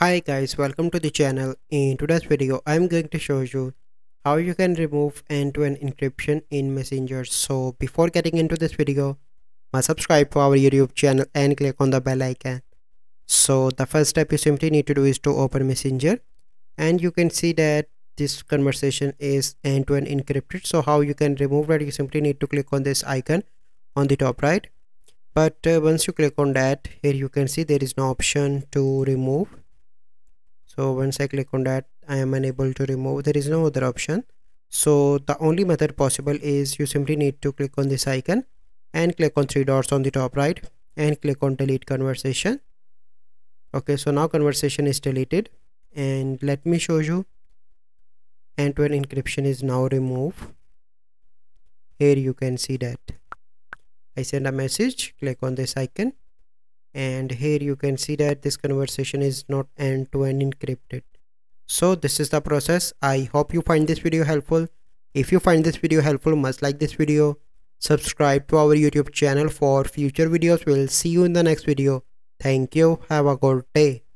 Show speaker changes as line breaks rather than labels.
Hi guys, welcome to the channel. In today's video, I'm going to show you how you can remove end-to-end -end encryption in Messenger. So before getting into this video, must subscribe to our YouTube channel and click on the bell icon. So the first step you simply need to do is to open Messenger and you can see that this conversation is end-to-end -end encrypted. So how you can remove that, you simply need to click on this icon on the top right. But uh, once you click on that, here you can see there is no option to remove so once I click on that I am unable to remove there is no other option. So the only method possible is you simply need to click on this icon and click on three dots on the top right and click on delete conversation. Okay so now conversation is deleted and let me show you. End-to-end -end encryption is now removed here you can see that. I send a message click on this icon and here you can see that this conversation is not end-to-end encrypted. So this is the process. I hope you find this video helpful. If you find this video helpful must like this video. Subscribe to our youtube channel for future videos. We'll see you in the next video. Thank you. Have a good day